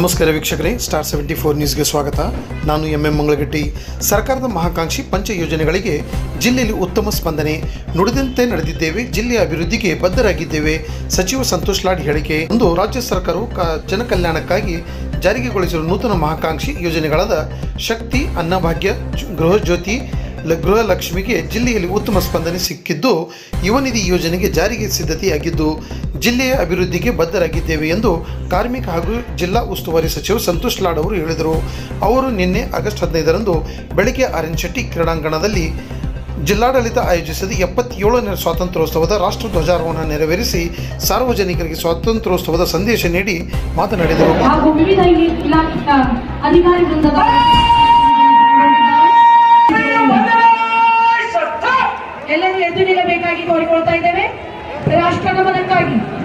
ನಮಸ್ಕಾರ ವೀಕ್ಷಕರೇ star seventy four ನ್ಯೂಸ್ಗೆ ಸ್ವಾಗತ. ನಾನು ಎಂ ಎಂ ಮಂಗಳಗಟ್ಟಿ. ಸರ್ಕಾರದ ಮಹಾಕಾಂಕ್ಷಿ ಪಂಚ ಯೋಜನೆಗಳಿಗೆ ಜಿಲ್ಲೆಯಲ್ಲಿ ಉತ್ತಮ ಸ್ಪಂದನೆ ನುಡಿದಂತೆ ನಡೆದಿದ್ದೇವೆ, ಜಿಲ್ಲೆಯ ಅಭಿವೃದ್ಧಿಗೆ ಬದ್ಧರಾಗಿದ್ದೇವೆ, ಸಚಿವ ಸಂತೋಷ್ ಲಾಡ್ ಹೇಳಿಕೆ ಒಂದು ರಾಜ್ಯ ಸರ್ಕಾರವು ಕ ಜನಕಲ್ಯಾಣಕ್ಕಾಗಿ ಜಾರಿಗೆಗೊಳಿಸಿರುವ ನೂತನ ಮಹಾಕಾಂಕ್ಷಿ ಯೋಜನೆಗಳಾದ ಶಕ್ತಿ, ಅನ್ನಭಾಗ್ಯ, ಗೃಹಜ್ಯೋತಿ ಗೃಹಲಕ್ಷ್ಮಿಗೆ ಜಿಲ್ಲೆಯಲ್ಲಿ ಉತ್ತಮ ಸ್ಪಂದನೆ ಸಿಕ್ಕಿದ್ದು ಯುವ ನಿಧಿ ಯೋಜನೆಗೆ ಜಾರಿಗೆ ಸಿದ್ಧತೆಯಾಗಿದ್ದು, ಜಿಲ್ಲೆಯ ಅಭಿವೃದ್ಧಿಗೆ ಬದ್ಧರಾಗಿದ್ದೇವೆ ಎಂದು ಕಾರ್ಮಿಕ ಹಾಗೂ ಜಿಲ್ಲಾ ಉಸ್ತುವಾರಿ ಸಚಿವ ಸಂತೋಷ್ ಲಾಡ್ ಅವರು ಹೇಳಿದರು. ಅವರು ನಿನ್ನೆ ಆಗಸ್ಟ್ ಹದಿನೈದರಂದು ಬೆಳಗ್ಗೆ ಆರ್ ಎನ್ ಶೆಟ್ಟಿ ಕ್ರೀಡಾಂಗಣದಲ್ಲಿ ಜಿಲ್ಲಾಡಳಿತ ಆಯೋಜಿಸಿದ ಎಪ್ಪತ್ತೇಳನೇ ಸ್ವಾತಂತ್ರ್ಯೋತ್ಸವದ ರಾಷ್ಟ್ರ ಧ್ವಜಾರೋಹಣ ನೆರವೇರಿಸಿ ಸಾರ್ವಜನಿಕರಿಗೆ ಸ್ವಾತಂತ್ರ್ಯೋತ್ಸವದ ಸಂದೇಶ ನೀಡಿ ಮಾತನಾಡಿದರು. ಕೋರಿಕೊಳ್ತಾ ಇದ್ದೇವೆ. ರಾಷ್ಟ್ರ ಗಮನಕ್ಕಾಗಿ.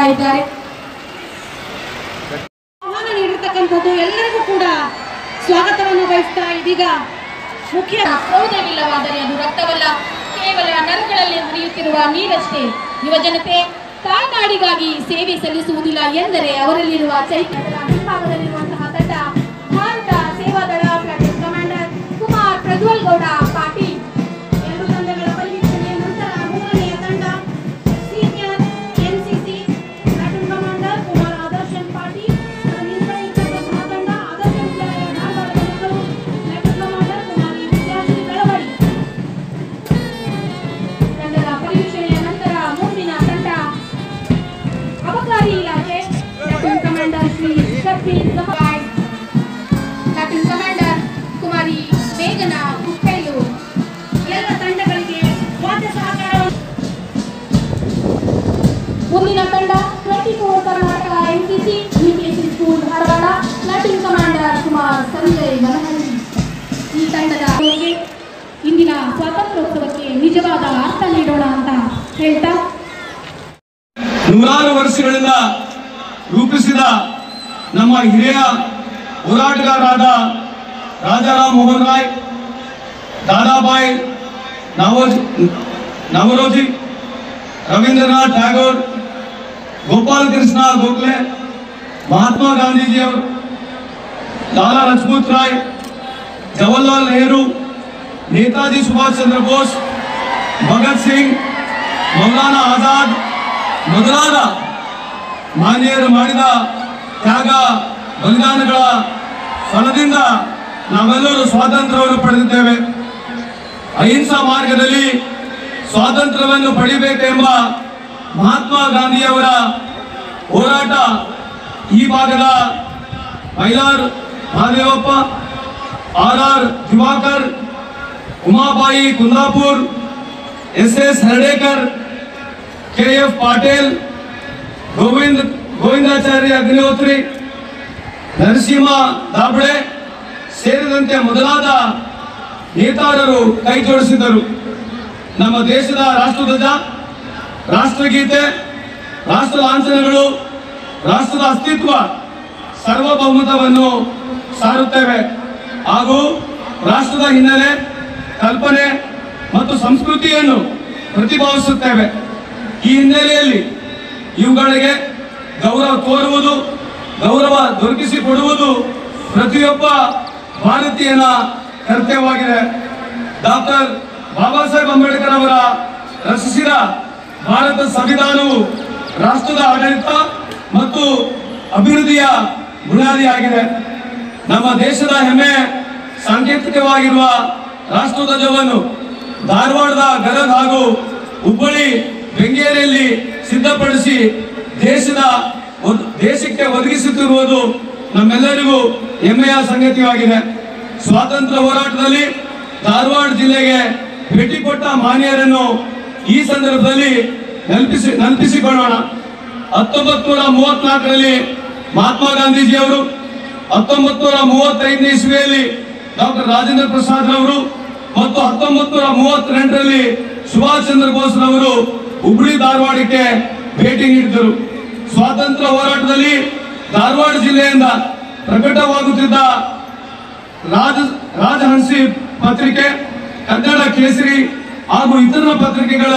ತೆರಳುತ್ತಾ ಇದ್ದಾರೆ. ಆಹ್ವಾನ ನೀಡಿರ್ತಕ್ಕಂಥದ್ದು ಎಲ್ಲರಿಗೂ ಕೂಡ ಸ್ವಾಗತವನ್ನು ಬಯಸ್ತಾ ಇದೀಗ ಮುಖ್ಯ ಸೌಧವಿಲ್ಲವಾದರೆ ಅದು ರಕ್ತವಲ್ಲ. ಕೇವಲ ನರಗಳಲ್ಲಿ ಹರಿಯುತ್ತಿರುವ ನೀರಷ್ಟೇ. ಯುವಜನತೆ ತಾಯ್ನಾಡಿಗಾಗಿ ಸೇವೆ ಸಲ್ಲಿಸುವುದಿಲ್ಲ ಎಂದರೆ ಅವರಲ್ಲಿರುವ ಚೈತನ್ಯದ ಹಿಂಭಾಗದಲ್ಲಿರುವಂತಹ ತಂಡ Bharat Sevadal commander Kumar Prajwal Gowda Patil platoon commander Shri Shafeer Captain Commander Kumari ಬೇಗನ ಎಲ್ಲ ತಂಡಗಳಿಗೆ ವಾದ್ಯ ಸಹಕಾರ. ಮುಂದಿನ ತಂಡ twenty four Karnataka NCC UPSC school Dharwad platoon commander Kumar Sanjay Banahalli ಈ ತಂಡದ ಇಂದಿನ ಸ್ವಾತಂತ್ರ್ಯೋತ್ಸವಕ್ಕೆ ನಿಜವಾದ ಅರ್ಥ ನೀಡೋಣ ಅಂತ ಹೇಳ್ತಾ. ನೂರಾರು ವರ್ಷಗಳಿಂದ ರೂಪಿಸಿದ ನಮ್ಮ ಹಿರಿಯ ಹೋರಾಟಗಾರರಾದ ರಾಜಾರಾಮ್ ಮೋಹನ್ ರಾಯ್ ದಾದಾಬಾಯಿ ನವೋಜ್ ನವರೋಜಿ ರವೀಂದ್ರನಾಥ್ ಟ್ಯಾಗೋರ್ ಗೋಪಾಲ್ ಕೃಷ್ಣ ಗೋಖಲೆ ಮಹಾತ್ಮ ಗಾಂಧೀಜಿಯವರು ಲಾಲಾ ಲಜಪತ್ ರಾಯ್ ಜವಾಹರ್ಲಾಲ್ ನೆಹರು ನೇತಾಜಿ ಸುಭಾಷ್ ಚಂದ್ರ ಬೋಸ್ ಭಗತ್ ಸಿಂಗ್ ಮೌಲಾನಾ ಆಜಾದ್ ಮೊದಲಾದ ಮಾನ್ಯರು ಮಾಡಿದ ತ್ಯಾಗ, ಬಲಿದಾನಗಳ ಫಲದಿಂದ ನಾವೆಲ್ಲರೂ ಸ್ವಾತಂತ್ರ್ಯವನ್ನು ಪಡೆದಿದ್ದೇವೆ. ಅಹಿಂಸಾ ಮಾರ್ಗದಲ್ಲಿ ಸ್ವಾತಂತ್ರ್ಯವನ್ನು ಪಡಿಬೇಕೆಂಬ ಮಹಾತ್ಮ ಗಾಂಧಿಯವರ ಹೋರಾಟ ಈ ಭಾಗದ Mylar Mahadevappa, R R Diwakar, Umabai Kundapur, S S Hardekar, K F Patil Govind Govindacharya Agnihotri, Narasimha Dabale ಸೇರಿದಂತೆ ಮೊದಲಾದ ನೇತಾರರು ಕೈ ಜೋಡಿಸಿದರು ನಮ್ಮ ದೇಶದ ರಾಷ್ಟ್ರಧ್ವಜ, ರಾಷ್ಟ್ರಗೀತೆ ರಾಷ್ಟ್ರ ಲಾಂಛನಗಳು ರಾಷ್ಟ್ರದ ಅಸ್ತಿತ್ವ ಸಾರ್ವಭೌಮತವನ್ನು ಸಾರುತ್ತೇವೆ. ಹಾಗೂ ರಾಷ್ಟ್ರದ ಹಿನ್ನೆಲೆ, ಕಲ್ಪನೆ ಮತ್ತು ಸಂಸ್ಕೃತಿಯನ್ನು ಪ್ರತಿಭಾವಿಸುತ್ತೇವೆ. ಈ ಹಿನ್ನೆಲೆಯಲ್ಲಿ ಇವುಗಳಿಗೆ ಗೌರವ ತೋರುವುದು, ಗೌರವ ದೊರಕಿಸಿಕೊಡುವುದು ಪ್ರತಿಯೊಬ್ಬ ಭಾರತೀಯನ ಕರ್ತವ್ಯವಾಗಿದೆ. ಡಾಕ್ಟರ್ ಬಾಬಾ ಸಾಹೇಬ್ ಅಂಬೇಡ್ಕರ್ ಅವರ ರಚಿಸಿದ ಭಾರತ ಸಂವಿಧಾನವು ರಾಷ್ಟ್ರದ ಆಡಳಿತ ಮತ್ತು ಅಭಿವೃದ್ಧಿಯ ಬುನಾದಿಯಾಗಿದೆ. ನಮ್ಮ ದೇಶದ ಹೆಮ್ಮೆ ಸಾಂಕೇತಿಕವಾಗಿರುವ ರಾಷ್ಟ್ರಧ್ವಜವನ್ನು ಧಾರವಾಡದ ಗದಗ ಹಾಗೂ ಹುಬ್ಬಳ್ಳಿ ಬೆಂಗೇರಿಯಲ್ಲಿ ಸಿದ್ಧಪಡಿಸಿ ದೇಶದ ದೇಶಕ್ಕೆ ಒದಗಿಸುತ್ತಿರುವುದು ನಮ್ಮೆಲ್ಲರಿಗೂ ಹೆಮ್ಮೆಯ ಸಂಗತಿಯಾಗಿದೆ. ಸ್ವಾತಂತ್ರ್ಯ ಹೋರಾಟದಲ್ಲಿ ಧಾರವಾಡ ಜಿಲ್ಲೆಗೆ ಭೇಟಿ ಕೊಟ್ಟ ಮಾನ್ಯರನ್ನು ಈ ಸಂದರ್ಭದಲ್ಲಿ ನೆನಪಿಸಿ, ನೆನಪಿಸಿಕೊಳ್ಳೋಣ. ಹತ್ತೊಂಬತ್ತು ನೂರ ಮೂವತ್ನಾಲ್ಕರಲ್ಲಿ ಮಹಾತ್ಮ ಗಾಂಧೀಜಿಯವರು ಹತ್ತೊಂಬತ್ತು ನೂರ ಮೂವತ್ತೈದನೇ ಇಸ್ವಿಯಲ್ಲಿ ಡಾಕ್ಟರ್ ರಾಜೇಂದ್ರ ಪ್ರಸಾದ್ ರವರು ಮತ್ತು ಹತ್ತೊಂಬತ್ತು ನೂರ ಮೂವತ್ತೆಂಟರಲ್ಲಿ ಸುಭಾಷ್ ಚಂದ್ರ ಬೋಸ್ ರವರು ಹುಬ್ಳಿ ಧಾರವಾಡಕ್ಕೆ ಭೇಟಿ ನೀಡಿದರು. ಸ್ವಾತಂತ್ರ್ಯ ಹೋರಾಟದಲ್ಲಿ ಧಾರವಾಡ ಜಿಲ್ಲೆಯಿಂದ ಪ್ರಕಟವಾಗುತ್ತಿದ್ದ ರಾಜ ರಾಜಹಂಸಿ ಪತ್ರಿಕೆ, ಕನ್ನಡ ಕೇಸರಿ ಹಾಗೂ ಇತರ ಪತ್ರಿಕೆಗಳ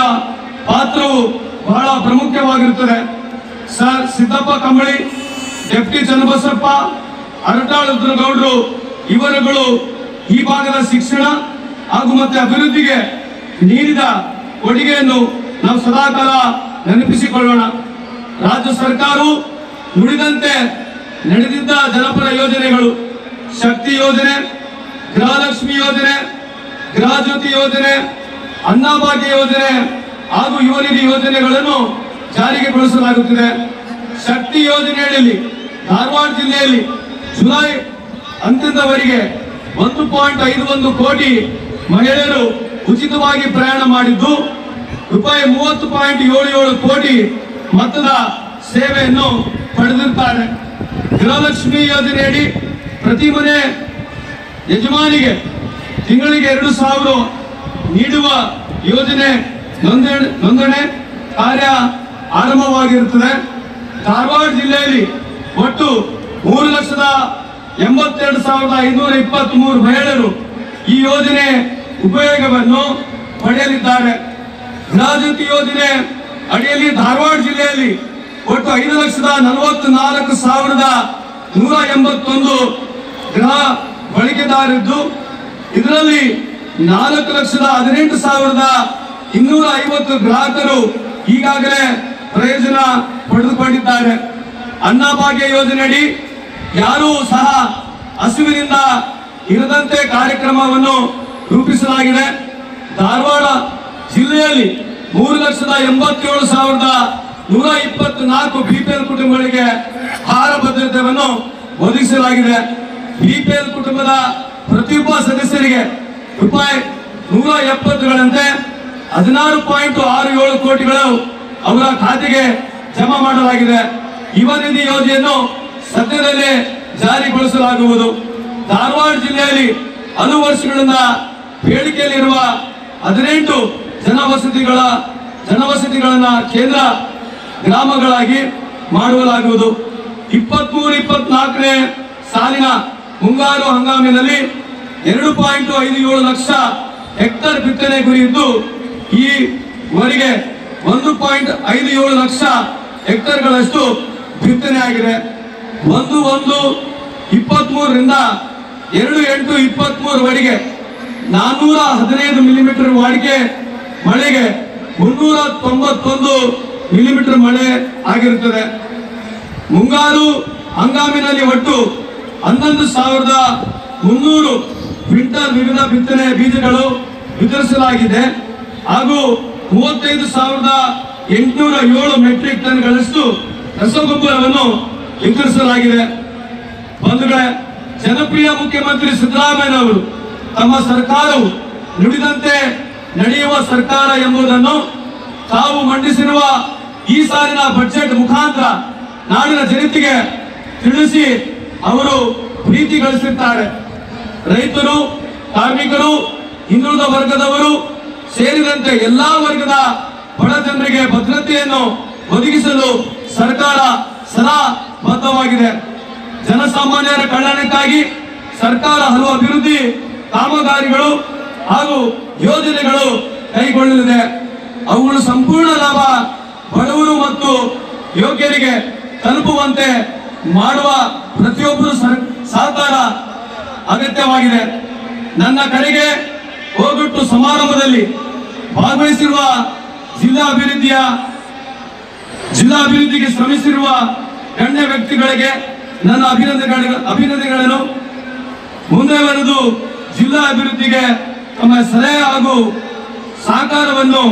ಪಾತ್ರವು ಬಹಳ ಪ್ರಮುಖವಾಗಿರುತ್ತದೆ ಸರ್ ಸಿದ್ದಪ್ಪ ಕಂಬಳಿ, ಡೆಪ್ಟಿ ಚನ್ನಬಸಪ್ಪ ಅರಟಾಳ್ ರುದ್ರಗೌಡರು ಇವರುಗಳು ಈ ಭಾಗದ ಶಿಕ್ಷಣ ಹಾಗೂ ಮತ್ತೆ ಅಭಿವೃದ್ಧಿಗೆ ನೀಡಿದ ಕೊಡುಗೆಯನ್ನು ನಾವು ಸದಾಕಾಲ ನೆನಪಿಸಿಕೊಳ್ಳೋಣ. ರಾಜ್ಯ ಸರ್ಕಾರವು ನುಡಿದಂತೆ ನಡೆದಿದ್ದ ಜನಪರ ಯೋಜನೆಗಳು, ಶಕ್ತಿ ಯೋಜನೆ, ಗೃಹಲಕ್ಷ್ಮಿ ಯೋಜನೆ ಗೃಹ ಜ್ಯೋತಿ ಯೋಜನೆ, ಅನ್ನಭಾಗ್ಯ ಯೋಜನೆ ಹಾಗೂ ಯುವ ನಿಧಿ ಯೋಜನೆಗಳನ್ನು ಜಾರಿಗೆ ಗೊಳಿಸಲಾಗುತ್ತಿದೆ ಶಕ್ತಿ ಯೋಜನೆಯಲ್ಲಿ ಧಾರವಾಡ ಜಿಲ್ಲೆಯಲ್ಲಿ ಜುಲೈ ಅಂತ್ಯದವರೆಗೆ ಒಂದು ಪಾಯಿಂಟ್ ಐದು ಒಂದು ಕೋಟಿ ಮಹಿಳೆಯರು ಉಚಿತವಾಗಿ ಪ್ರಯಾಣ ಮಾಡಿದ್ದು ರೂಪಾಯಿ ಮೂವತ್ತು ಪಾಯಿಂಟ್ ಏಳು ಏಳು ಕೋಟಿ ಮೊತ್ತದ ಸೇವೆಯನ್ನು ಪಡೆದಿರ್ತಾರೆ. ಗೃಹಲಕ್ಷ್ಮಿ ಯೋಜನೆಯಡಿ ಪ್ರತಿ ಮನೆ ಯಜಮಾನಿಗೆ ತಿಂಗಳಿಗೆ ಎರಡು ಸಾವಿರ ನೀಡುವ ಯೋಜನೆ ನೋಂದಣಿ ನೋಂದಣಿ ಕಾರ್ಯ ಆರಂಭವಾಗಿರುತ್ತದೆ. ಧಾರವಾಡ ಜಿಲ್ಲೆಯಲ್ಲಿ ಒಟ್ಟು ಮೂರು ಲಕ್ಷದ ಎಂಬತ್ತೆರಡು ಸಾವಿರದ ಐನೂರ ಇಪ್ಪತ್ತ್ ಮೂರು ಮಹಿಳೆಯರು ಈ ಯೋಜನೆ ಉಪಯೋಗವನ್ನು ಪಡೆಯಲಿದ್ದಾರೆ. ಗೃಹಜ್ಯೋತಿ ಯೋಜನೆ ಅಡಿಯಲ್ಲಿ ಧಾರವಾಡ ಜಿಲ್ಲೆಯಲ್ಲಿ ಒಟ್ಟು ಐದು ಲಕ್ಷದ ನಲವತ್ತು ನಾಲ್ಕು ಸಾವಿರದ ನೂರ ಎಂಬತ್ತೊಂದು ಗೃಹ ಬಳಕೆದಾರಿದ್ದು ಇದರಲ್ಲಿ ನಾಲ್ಕು ಲಕ್ಷದ ಹದಿನೆಂಟು ಸಾವಿರದ ಇನ್ನೂರ ಐವತ್ತು ಗ್ರಾಹಕರು ಈಗಾಗಲೇ ಪ್ರಯೋಜನ ಪಡೆದುಕೊಂಡಿದ್ದಾರೆ. ಅನ್ನಭಾಗ್ಯ ಯೋಜನೆಯಡಿ ಯಾರೂ ಸಹ ಹಸಿವಿನಿಂದ ಇರದಂತೆ ಕಾರ್ಯಕ್ರಮವನ್ನು ರೂಪಿಸಲಾಗಿದೆ. ಧಾರವಾಡ ಜಿಲ್ಲೆಯಲ್ಲಿ ಮೂರು ಲಕ್ಷದ ಎಂಬತ್ತೇಳು ಸಾವಿರದ ನೂರ ಇಪ್ಪತ್ನಾಲ್ಕು ಬಿಪಿಎಲ್ ಕುಟುಂಬಗಳಿಗೆ ಆಹಾರ ಭದ್ರತೆಯನ್ನು ಒದಗಿಸಲಾಗಿದೆ. ಬಿಪಿಎಲ್ ಕುಟುಂಬದ ಪ್ರತಿಯೊಬ್ಬ ಸದಸ್ಯರಿಗೆ ರೂಪಾಯಿ ನೂರ ಎಪ್ಪತ್ತುಗಳಂತೆ ಹದಿನಾರು ಪಾಯಿಂಟ್ ಆರು ಏಳು ಕೋಟಿಗಳು ಅವರ ಖಾತೆಗೆ ಜಮಾ ಮಾಡಲಾಗಿದೆ. ಯುವ ನಿಧಿ ಯೋಜನೆಯನ್ನು ಸದ್ಯದಲ್ಲೇ ಜಾರಿಗೊಳಿಸಲಾಗುವುದು. ಧಾರವಾಡ ಜಿಲ್ಲೆಯಲ್ಲಿ ಹಲವು ವರ್ಷಗಳಿಂದ ಬೇಡಿಕೆಯಲ್ಲಿರುವ ಹದಿನೆಂಟು ಜನವಸತಿಗಳ, ಜನವಸತಿಗಳನ್ನ ಕೇಂದ್ರ ಗ್ರಾಮಗಳಾಗಿ ಮಾಡಲಾಗುವುದು ಇಪ್ಪತ್ಮೂರು, ಇಪ್ಪತ್ನಾಲ್ಕನೇ ಸಾಲಿನ ಮುಂಗಾರು ಹಂಗಾಮಿನಲ್ಲಿ ಎರಡು ಪಾಯಿಂಟ್ ಐದು ಏಳು ಲಕ್ಷ ಹೆಕ್ಟರ್ ಬಿತ್ತನೆ ಗುರಿ ಇದ್ದು ಈವರೆಗೆ ಒಂದು ಪಾಯಿಂಟ್ ಐದು ಏಳು ಲಕ್ಷ ಹೆಕ್ಟರ್ಗಳಷ್ಟು ಬಿತ್ತನೆ ಆಗಿದೆ. ಒಂದು ಒಂದು, ಇಪ್ಪತ್ಮೂರರಿಂದ ಎರಡು, ಎಂಟು ಇಪ್ಪತ್ಮೂರವರೆಗೆ ನಾನ್ನೂರ ಹದಿನೈದು ಮಿಲಿಮೀಟರ್ ವಾಡಿಕೆ ಮಳೆಗೆ ಮುನ್ನೂರ ತೊಂಬತ್ತೊಂದು ಮಿಲಿಮೀಟರ್ ಮಳೆ ಆಗಿರುತ್ತದೆ. ಮುಂಗಾರು ಹಂಗಾಮಿನಲ್ಲಿ ಒಟ್ಟು ಹನ್ನೊಂದು ಸಾವಿರದ ಮುನ್ನೂರು ಕ್ವಿಂಟಲ್ ವಿವಿಧ ಬಿತ್ತನೆ ಬೀಜಗಳು ವಿತರಿಸಲಾಗಿದೆ. ಹಾಗೂ ಮೂವತ್ತೈದು ಸಾವಿರದ ಎಂಟುನೂರ ಏಳು ಮೆಟ್ರಿಕ್ ಟನ್ಗಳಷ್ಟು ರಸಗೊಬ್ಬರವನ್ನು ವಿತರಿಸಲಾಗಿದೆ. ಬಂಧುಗಳೇ, ಜನಪ್ರಿಯ ಮುಖ್ಯಮಂತ್ರಿ ಸಿದ್ದರಾಮಯ್ಯ ಅವರು ತಮ್ಮ ಸರ್ಕಾರವು ನುಡಿದಂತೆ ನಡೆಯುವ ಸರ್ಕಾರ ಎಂಬುದನ್ನು ತಾವು ಮಂಡಿಸಿರುವ ಈ ಸಾಲಿನ ಬಜೆಟ್ ಮುಖಾಂತರ ನಾಡಿನ ಜನತೆಗೆ ತಿಳಿಸಿ ಅವರು ಪ್ರೀತಿ ಗಳಿಸಿರ್ತಾರೆ. ರೈತರು, ಕಾರ್ಮಿಕರು, ಹಿಂದುಳಿದ ವರ್ಗದವರು ಸೇರಿದಂತೆ ಎಲ್ಲಾ ವರ್ಗದ ಬಡ ಜನರಿಗೆ ಭದ್ರತೆಯನ್ನು ಒದಗಿಸಲು ಸರ್ಕಾರ ಸದಾ ಬದ್ಧವಾಗಿದೆ ಜನಸಾಮಾನ್ಯರ ಕಲ್ಯಾಣಕ್ಕಾಗಿ ಸರ್ಕಾರ ಹಲವು ಅಭಿವೃದ್ಧಿ ಕಾಮಗಾರಿಗಳು ಹಾಗೂ ಯೋಜನೆಗಳು ಕೈಗೊಳ್ಳಲಿದೆ. ಅವುಗಳ ಸಂಪೂರ್ಣ ಲಾಭ ಬಡವರು ಮತ್ತು ಯೋಗ್ಯರಿಗೆ ತಲುಪುವಂತೆ ಮಾಡುವ ಪ್ರತಿಯೊಬ್ಬರು ಸಹಕಾರ ಅಗತ್ಯವಾಗಿದೆ. ನನ್ನ ಕಡೆಗೆ ಹೋಗಿಟ್ಟು ಸಮಾರಂಭದಲ್ಲಿ ಭಾಗವಹಿಸಿರುವ ಜಿಲ್ಲಾ ಅಭಿವೃದ್ಧಿಯ, ಜಿಲ್ಲಾ ಅಭಿವೃದ್ಧಿಗೆ ಶ್ರಮಿಸಿರುವ ಗಣ್ಯ ವ್ಯಕ್ತಿಗಳಿಗೆ ನನ್ನ ಅಭಿನಂದನೆಗಳ, ಅಭಿನಂದನೆಗಳನ್ನು. ಮುಂದೆ ಬರೆದು ಜಿಲ್ಲಾ ಅಭಿವೃದ್ಧಿಗೆ ತಮ್ಮ ಸಲಹೆ ಹಾಗೂ ಸಹಕಾರವನ್ನು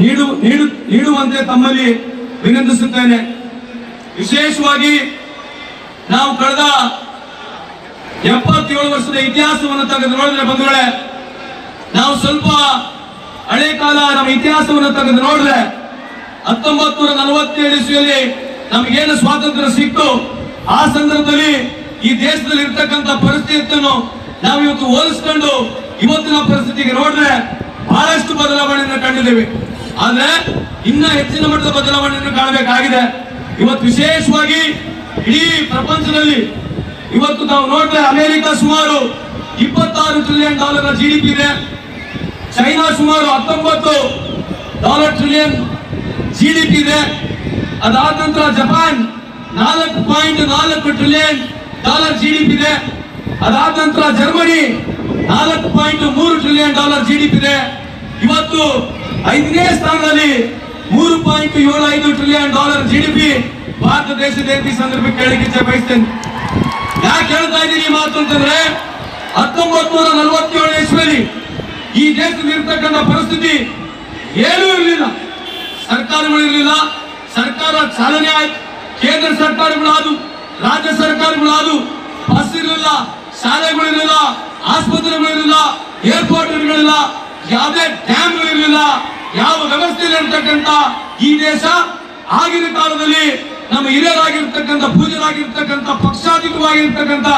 ನೀಡು ನೀಡು, ನೀಡುವಂತೆ ತಮ್ಮಲ್ಲಿ ವಿನಂತಿಸುತ್ತೇನೆ. ವಿಶೇಷವಾಗಿ ನಾವು ಕಳೆದ ಎಪ್ಪತ್ತೇಳು ವರ್ಷದ ಇತಿಹಾಸವನ್ನು ತೆಗೆದು ನೋಡಿದ್ರೆ ಬಂಧುಗಳೇ, ನಾವು ಸ್ವಲ್ಪ ಹಳೆ ಕಾಲ ನಮ್ಮ ಇತಿಹಾಸವನ್ನು ತೆಗೆದು ನೋಡಿದ್ರೆ ಹತ್ತೊಂಬತ್ತು ನೂರ ನಲವತ್ತೇಳು ಇಸ್ವಿಯಲ್ಲಿ ನಮಗೇನು ಸ್ವಾತಂತ್ರ್ಯ ಸಿಕ್ತು, ಆ ಸಂದರ್ಭದಲ್ಲಿ ಈ ದೇಶದಲ್ಲಿ ಇರ್ತಕ್ಕಂಥ ಪರಿಸ್ಥಿತಿಯನ್ನು ನಾವು ಇವತ್ತು ಹೋಲಿಸ್ಕೊಂಡು ಇವತ್ತಿನ ಪರಿಸ್ಥಿತಿಗೆ ನೋಡ್ರೆ ಬಹಳಷ್ಟು ಬದಲಾವಣೆಯನ್ನು ಕಂಡಿದ್ದೇವೆ. ಆದ್ರೆ ಇನ್ನ ಹೆಚ್ಚಿನ ಮಟ್ಟದ ಬದಲಾವಣೆಯನ್ನು ಕಾಣಬೇಕಾಗಿದೆ. ಇವತ್ತು ವಿಶೇಷವಾಗಿ ಇಡೀ ಪ್ರಪಂಚದಲ್ಲಿ ಇವತ್ತು ನಾವು ನೋಡಿದ್ರೆ ಅಮೆರಿಕ ಸುಮಾರು ಇಪ್ಪತ್ತಾರು trillion dollar G D P ಇದೆ. ಚೈನಾ ಸುಮಾರು ಹತ್ತೊಂಬತ್ತು dollar trillion G D P ಇದೆ. ಅದಾದ ನಂತರ ಜಪಾನ್ ನಾಲ್ಕು ಪಾಯಿಂಟ್ ನಾಲ್ಕು trillion dollar G D P ಇದೆ. ಅದಾದ ನಂತರ ಜರ್ಮನಿ ನಾಲ್ಕು ಪಾಯಿಂಟ್ ಮೂರು trillion dollar G D P ಇದೆ. ಇವತ್ತು ಐದನೇ ಸ್ಥಾನದಲ್ಲಿ ಮೂರು ಪಾಯಿಂಟ್ ಏಳು ಐದು trillion dollar G D P Bharat ದೇಶದ ಈ ಸಂದರ್ಭಕ್ಕೆ ಕೇಳಲಿಕ್ಕೆ ಬಯಸ್ತೇನೆ. ಯಾಕೆ ಹೇಳ್ತಾ ಇದ್ದೀನಿ ಮಾತು ಅಂತಂದ್ರೆ ಹತ್ತೊಂಬತ್ತು ನೂರ ನಲವತ್ತೇಳು ಇಸ್ವಿಯಲ್ಲಿ ಈ ದೇಶದಲ್ಲಿ ಇರ್ತಕ್ಕಂಥ ಪರಿಸ್ಥಿತಿ ಏನೂ ಇರಲಿಲ್ಲ. ಸರ್ಕಾರಗಳು ಇರಲಿಲ್ಲ. ಸರ್ಕಾರ ಚಾಲನೆ ಆಯ್ತು. ಕೇಂದ್ರ ಸರ್ಕಾರಗಳಾದು ರಾಜ್ಯ ಸರ್ಕಾರಗಳಾದು ಬಸ್ ಇರಲಿಲ್ಲ. ಶಾಲೆಗಳಿರಲಿಲ್ಲ ಆಸ್ಪತ್ರೆಗಳಿರಲಿಲ್ಲ ಏರ್ಪೋರ್ಟ್ ಇರಲಿಲ್ಲ ಯಾವುದೇ ಇರಲಿಲ್ಲ ಯಾವ ವ್ಯವಸ್ಥೆ ಇರತಕ್ಕಂತ ಈ ದೇಶ ಆಗಿನ ಕಾಲದಲ್ಲಿ ನಮ್ಮ ಹಿರಿಯರಾಗಿರ್ತಕ್ಕಂಥ ಪೂಜರಾಗಿರ್ತಕ್ಕಂಥ ಪಕ್ಷಾತೀತವಾಗಿರ್ತಕ್ಕಂಥ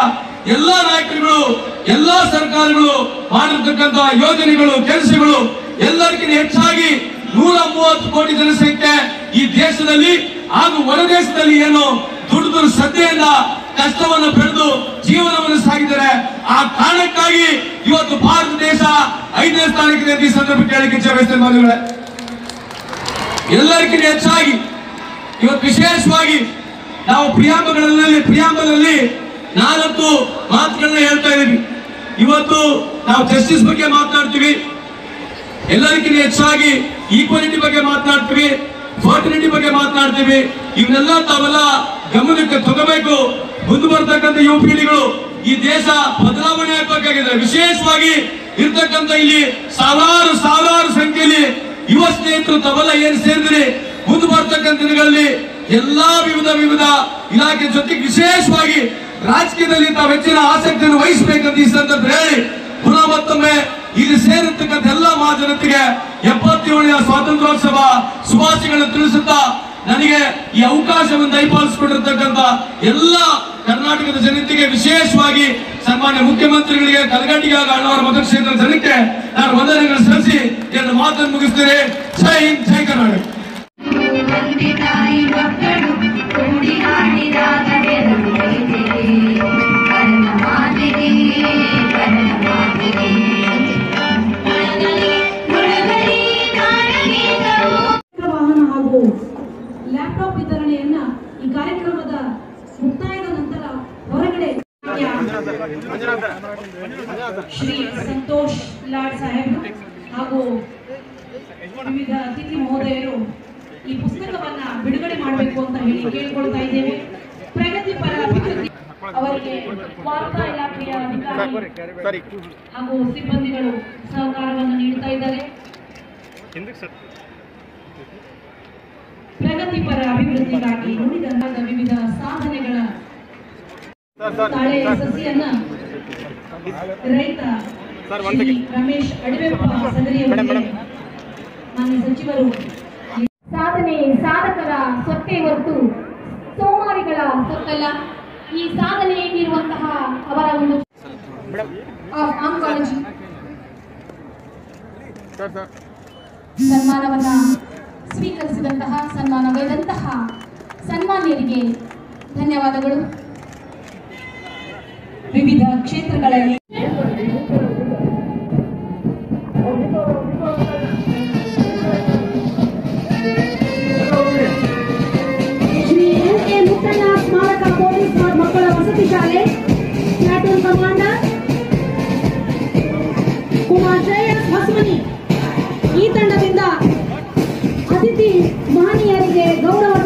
ಎಲ್ಲಾ ನಾಯಕರುಗಳು, ಎಲ್ಲಾ ಸರ್ಕಾರಗಳು ಮಾಡಿರ್ತಕ್ಕಂಥ ಯೋಜನೆಗಳು, ಕೆಲಸಗಳು ಎಲ್ಲರಿಗಿಂತ ಹೆಚ್ಚಾಗಿ ನೂರ ಮೂವತ್ತು ಕೋಟಿ ಜನಸಂಖ್ಯೆ ಈ ದೇಶದಲ್ಲಿ ಹಾಗೂ ಹೊರದೇಶದಲ್ಲಿ ಏನು ದುಡಿದು ಶ್ರದ್ಧೆಯಿಂದ ಕಷ್ಟವನ್ನು ಪಡೆದು ಜೀವನವನ್ನು ಸಾಗಿದ್ದಾರೆ ಆ ಕಾರಣಕ್ಕಾಗಿ ಇವತ್ತು ಭಾರತ ದೇಶ ಐದನೇ ಸ್ಥಾನಕ್ಕೆ ಈ ಸಂದರ್ಭ ಕೇಳಲಿಕ್ಕೆ ಇಚ್ಛೆ ಎಲ್ಲರಿಗಿಂತ ಹೆಚ್ಚಾಗಿ ಇವತ್ತು ವಿಶೇಷವಾಗಿ ನಾವು ಪ್ರಿಯಾಂಬಗಳಲ್ಲಿ ಪ್ರಿಯಾಂಬಲಲ್ಲಿ ನಾಲ್ಕು ಮಾತುಗಳನ್ನ ಹೇಳ್ತಾ ಇದ್ದೀವಿ. ಇವತ್ತು ನಾವು ಜಸ್ಟಿಸ್ ಬಗ್ಗೆ ಮಾತನಾಡ್ತೀವಿ. ಎಲ್ಲರಿಗಿಂತ ಹೆಚ್ಚಾಗಿ ಈಕ್ವಾಲಿಟಿ ಬಗ್ಗೆ ಮಾತನಾಡ್ತೀವಿ, ಫರ್ಟಿಲಿಟಿ ಬಗ್ಗೆ ಮಾತನಾಡ್ತೀವಿ. ಇವನ್ನೆಲ್ಲ ತಾವೆಲ್ಲ ಗಮನಕ್ಕೆ ತಗೋಬೇಕು. ಮುಂದೆ ಬರ್ತಕ್ಕಂಥ ಯುವ ಪೀಳಿಗೆಗಳು ಈ ದೇಶ ಬದಲಾವಣೆ ಆಗ್ಬೇಕಾಗಿದೆ ವಿಶೇಷವಾಗಿ ಇರ್ತಕ್ಕಂಥ ಇಲ್ಲಿ ಸಾವಿರಾರು ಸಾವಿರಾರು ಸಂಖ್ಯೆಯಲ್ಲಿ ಯುವ ಸ್ನೇಹಿತರು ತಬಲ ಏನ್ ಸೇರಿದ್ರಿ ಮುಂದೆ ಬರ್ತಕ್ಕಂಥ ದಿನಗಳಲ್ಲಿ ಎಲ್ಲಾ ವಿವಿಧ ವಿವಿಧ ಇಲಾಖೆ ಜೊತೆಗೆ ವಿಶೇಷವಾಗಿ ರಾಜಕೀಯದಲ್ಲಿ ತಾವು ಹೆಚ್ಚಿನ ಆಸಕ್ತಿಯನ್ನು ವಹಿಸಬೇಕಂತ ಈ ಸಂದರ್ಭ ಹೇಳಿ, ಪುನಃ ಮತ್ತೊಮ್ಮೆ ಇಲ್ಲಿ ಸೇರಿರ್ತಕ್ಕಂಥ ಎಲ್ಲ ಮಹಾಜನತೆಗೆ ಎಪ್ಪತ್ತೇಳನೇ ಸ್ವಾತಂತ್ರ್ಯೋತ್ಸವ ಶುಭಾಶಯಗಳನ್ನು ತಿಳಿಸುತ್ತಾ ನನಗೆ ಈ ಅವಕಾಶವನ್ನು ದಯಪಾಲಿಸಿಕೊಂಡಿರ್ತಕ್ಕಂಥ ಎಲ್ಲ ಕರ್ನಾಟಕದ ಜನತೆಗೆ ವಿಶೇಷವಾಗಿ ಸನ್ಮಾನ್ಯ ಮುಖ್ಯಮಂತ್ರಿಗಳಿಗೆ ಕಲಗಟ್ಟಿಗ ಅಣ್ಣವರ ಮತಕ್ಷೇತ್ರದ ಜನಕ್ಕೆ ನಾನು ವಂದನೆಗಳು ಸಲ್ಲಿಸಿ ಎರಡು ಮಾತನ್ನು ಮುಗಿಸ್ತೇನೆ. ಜೈ ಹಿಂದ್, ಜೈ ಕರ್ನಾಟಕ. ಶ್ರೀ ಸಂತೋಷ್ ಲಾಡ್ ಸಾಹೇಬ್ ಹಾಗೂ ವಿವಿಧ ಅತಿಥಿ ಮಹೋದಯರು ಈ ಪುಸ್ತಕವನ್ನ ಬಿಡುಗಡೆ ಮಾಡಬೇಕು ಅಂತ ಹೇಳಿ ಕೇಳಿಕೊಳ್ತಾ ಇದ್ದೇವೆ. ಪ್ರಗತಿಪರ ಅವರಿಗೆ ವಾರ್ತಾ ಇಲಾಖೆಯ ಅಧಿಕಾರಿ ಹಾಗೂ ಸಿಬ್ಬಂದಿಗಳು ಸಹಕಾರವನ್ನು ನೀಡ್ತಾ ಇದ್ದಾರೆ. ಪ್ರಗತಿಪರ ಅಭಿವೃದ್ಧಿಗಾಗಿ ನುಡಿದ ವಿವಿಧ ಸಾಧನೆಗಳ ತಾಳೆ ಸಸಿಯನ್ನ ರೈತ ರಮೇಶ್ ಅಡವೆಪ್ಪ ಸದರಿಯವರಿಗೆ ಮಾನ್ಯ ಸಚಿವರು. ಸಾಧನೆ ಸಾಧಕರ ಸೊತ್ತೆ ಹೊರತು ಸೋಮಾರಿಗಳ ಸೊತ್ತಲ್ಲ. ಈ ಸಾಧನೆಯಲ್ಲಿರುವಂತಹ ಅವರ ಒಂದು ಆಂಕಾಲಜಿ. ಸನ್ಮಾನವನ್ನ ಸ್ವೀಕರಿಸಿದಂತಹ ಸನ್ಮಾನಗೈದಂತಹ ಸನ್ಮಾನ್ಯರಿಗೆ ಧನ್ಯವಾದಗಳು ವಿವಿಧ ಕ್ಷೇತ್ರಗಳಲ್ಲಿ ಶ್ರೀ ಎಂ ಕೆ ಮುತ್ತಣ್ಣ ವಸತಿ ಶಾಲೆ ಪ್ಲಾಟೂನ್ ಕಮಾಂಡರ್ ಕುಮಾರ್ ಶ್ರೇಯಸ್ ಹೊಸಮನಿ ಈ ತಂಡದಿಂದ ಅತಿಥಿ ಮಹನೀಯರಿಗೆ ಗೌರವ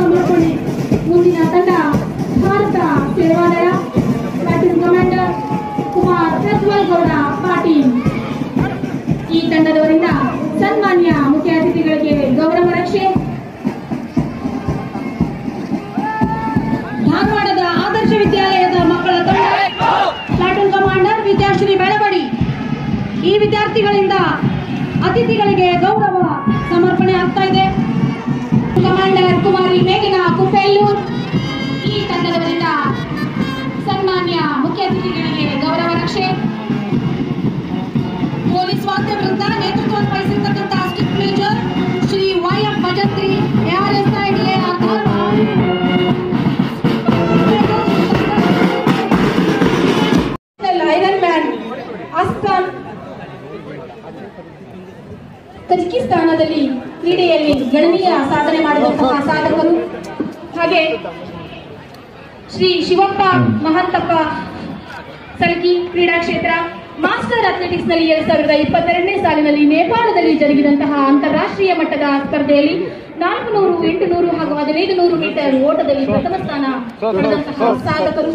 ಅಥ್ಲೆಟಿಕ್ಸ್ನಲ್ಲಿ ಎರಡ್ ಸಾವಿರದ ಇಪ್ಪತ್ತೆರಡನೇ ಸಾಲಿನಲ್ಲಿ ನೇಪಾಳದಲ್ಲಿ ಜರುಗಿದಂತಹ ಅಂತಾರಾಷ್ಟ್ರೀಯ ಮಟ್ಟದ ಸ್ಪರ್ಧೆಯಲ್ಲಿ ನಾಲ್ಕು ನೂರು ಎಂಟು ನೂರು ಹಾಗೂ ಹದಿನೈದು ನೂರು ಮೀಟರ್ ಓಟದಲ್ಲಿ ಪ್ರಥಮ ಸ್ಥಾನ ಪಡೆದಂತಹ ಸಾಧಕರು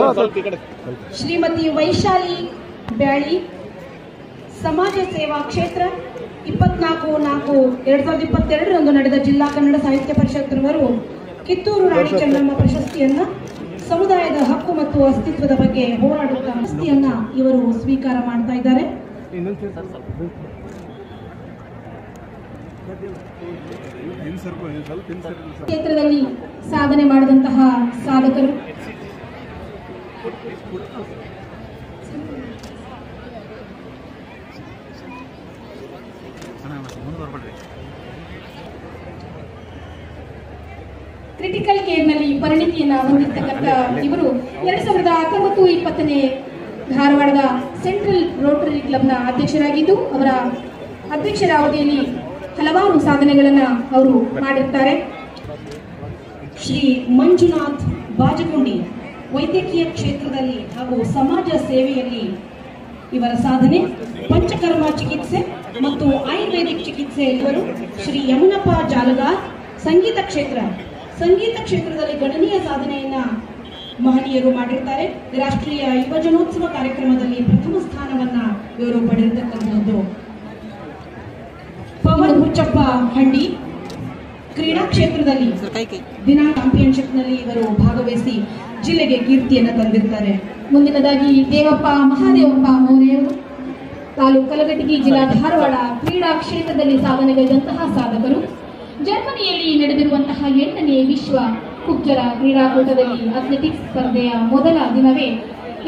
ಶ್ರೀಮತಿ ವೈಶಾಲಿ ಬ್ಯಾಳಿ, ಸಮಾಜ ಸೇವಾ ಕ್ಷೇತ್ರ, ಇಪ್ಪತ್ನಾಲ್ಕು, ನಾಲ್ಕು, ಎರಡ್ ಸಾವಿರದ ಇಪ್ಪತ್ತೆರಡರಂದು ನಡೆದ ಜಿಲ್ಲಾ ಕನ್ನಡ ಸಾಹಿತ್ಯ ಪರಿಷತ್ತಿನವರು ಕಿತ್ತೂರು ರಾಣಿ ಚೆನ್ನಮ್ಮ ಪ್ರಶಸ್ತಿಯನ್ನ, ಸಮುದಾಯದ ಹಕ್ಕು ಮತ್ತು ಅಸ್ತಿತ್ವದ ಬಗ್ಗೆ ಹೋರಾಡುತ್ತಾ ಪ್ರಶಸ್ತಿಯನ್ನ ಇವರು ಸ್ವೀಕಾರ ಮಾಡ್ತಾ ಇದ್ದಾರೆ. ಕ್ಷೇತ್ರದಲ್ಲಿ ಸಾಧನೆ ಮಾಡಿದಂತಹ ಸಾಧಕರು. ಕ್ರಿಟಿಕಲ್ ಕೇರ್ನಲ್ಲಿ ಪರಿಣಿತಿಯನ್ನು ಹೊಂದಿರತಕ್ಕಂಥ ಇವರು. ಎರಡ್ ಸಾವಿರದ ಹತ್ತೊಂಬತ್ತು ಇಪ್ಪತ್ತನೇ ಧಾರವಾಡದ ಸೆಂಟ್ರಲ್ ರೋಟರಿ ಕ್ಲಬ್ನ ಅಧ್ಯಕ್ಷರಾಗಿದ್ದು ಅವರ ಅಧ್ಯಕ್ಷರ ಅವಧಿಯಲ್ಲಿ ಹಲವಾರು ಸಾಧನೆಗಳನ್ನ ಅವರು ಮಾಡಿರ್ತಾರೆ. ಶ್ರೀ ಮಂಜುನಾಥ್ ಬಾಜಗುಂಡಿ ವೈದ್ಯಕೀಯ ಕ್ಷೇತ್ರದಲ್ಲಿ ಹಾಗೂ ಸಮಾಜ ಸೇವೆಯಲ್ಲಿ ಇವರ ಸಾಧನೆ, ಪಂಚಕರ್ಮ ಚಿಕಿತ್ಸೆ ಮತ್ತು ಆಯುರ್ವೇದಿಕ್ ಚಿಕಿತ್ಸೆ ಇವರು ಶ್ರೀ ಯಮುನಪ್ಪ ಜಾಲಗಾರ್, ಸಂಗೀತ ಕ್ಷೇತ್ರ. ಸಂಗೀತ ಕ್ಷೇತ್ರದಲ್ಲಿ ಗಣನೀಯ ಸಾಧನೆಯನ್ನ ಮಹನೀಯರು ಮಾಡಿರ್ತಾರೆ. ರಾಷ್ಟ್ರೀಯ ಯುವಜನೋತ್ಸವ ಕಾರ್ಯಕ್ರಮದಲ್ಲಿ ಪ್ರಥಮ ಸ್ಥಾನವನ್ನ ಇವರು ಪಡೆದಿರ್ತಕ್ಕಂಥದ್ದು. ಪವನ್ ಹುಚ್ಚಪ್ಪ ಹಂಡಿ ಕ್ರೀಡಾ ಕ್ಷೇತ್ರದಲ್ಲಿ ದಿನಾ ಚಾಂಪಿಯನ್ಶಿಪ್ನಲ್ಲಿ ಇವರು ಭಾಗವಹಿಸಿ ಜಿಲ್ಲೆಗೆ ಕೀರ್ತಿಯನ್ನ ತಂದಿರ್ತಾರೆ. ಮುಂದಿನದಾಗಿ ದೇವಪ್ಪ ಮಹಾದೇವಪ್ಪ ಮೌರ್ಯರು. ತಾಲೂಕು ಕಲಘಟಗಿ ಜಿಲ್ಲಾ ಧಾರವಾಡ ಕ್ರೀಡಾ ಕ್ಷೇತ್ರದಲ್ಲಿ ಸಾಧನೆಗೈದಂತಹ ಸಾಧಕರು. ಜರ್ಮನಿಯಲ್ಲಿ ನಡೆದಿರುವಂತಹ ಎಂಟನೇ ವಿಶ್ವ ಕುಬ್ಜರ ಕ್ರೀಡಾಕೂಟದಲ್ಲಿ ಅಥ್ಲೆಟಿಕ್ಸ್ ಸ್ಪರ್ಧೆಯ ಮೊದಲ ದಿನವೇ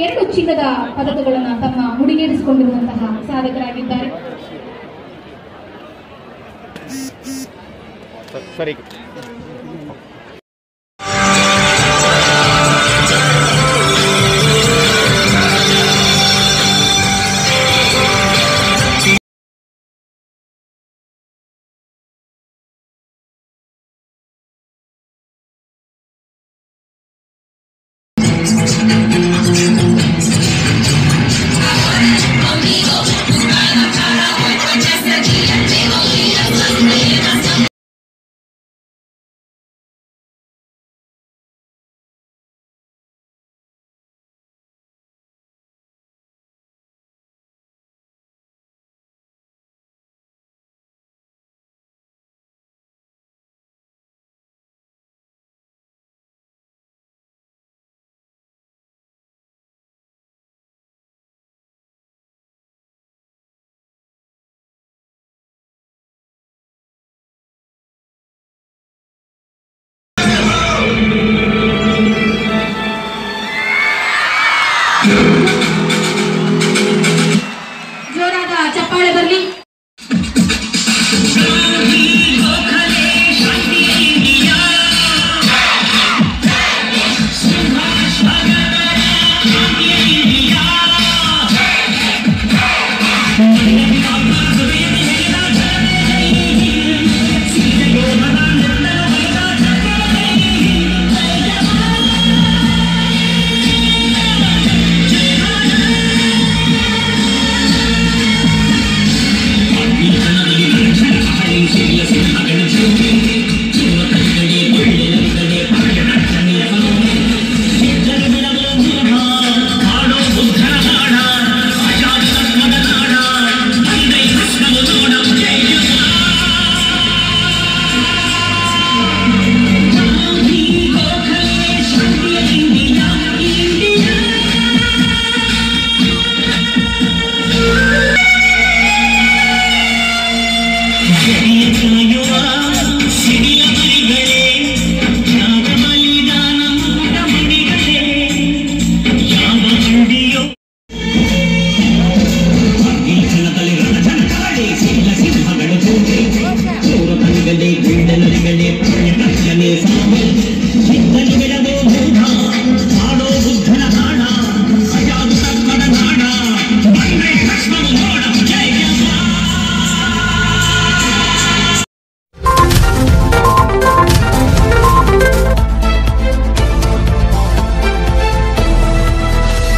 ಎರಡು ಚಿನ್ನದ ಪದಕಗಳನ್ನು ತಮ್ಮ ಮುಡಿಗೇರಿಸಿಕೊಂಡಿರುವಂತಹ ಸಾಧಕರಾಗಿದ್ದಾರೆ.